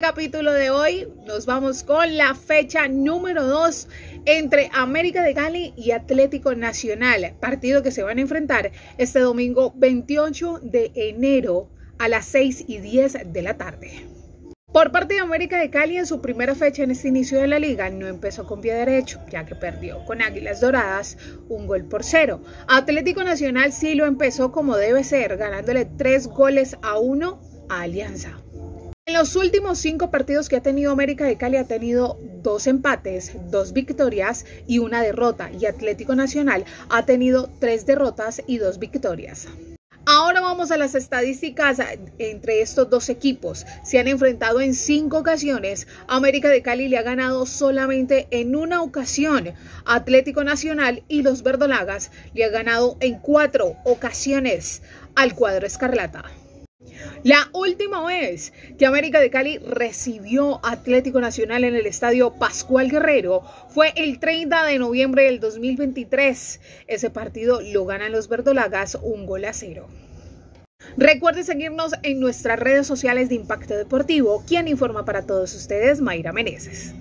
capítulo de hoy nos vamos con la fecha número 2 entre América de Cali y Atlético Nacional, partido que se van a enfrentar este domingo 28 de enero a las 6 y 10 de la tarde. Por parte de América de Cali, en su primera fecha en este inicio de la liga, no empezó con pie derecho, ya que perdió con Águilas Doradas un gol por cero. Atlético Nacional sí lo empezó como debe ser, ganándole tres goles a uno a Alianza. En los últimos cinco partidos que ha tenido América de Cali ha tenido dos empates, dos victorias y una derrota. Y Atlético Nacional ha tenido tres derrotas y dos victorias. Ahora vamos a las estadísticas entre estos dos equipos. Se han enfrentado en cinco ocasiones. América de Cali le ha ganado solamente en una ocasión. Atlético Nacional y los Verdolagas le han ganado en cuatro ocasiones al cuadro Escarlata. La última vez que América de Cali recibió Atlético Nacional en el estadio Pascual Guerrero fue el 30 de noviembre del 2023. Ese partido lo ganan los verdolagas un gol a cero. Recuerde seguirnos en nuestras redes sociales de Impacto Deportivo, quien informa para todos ustedes, Mayra Meneses.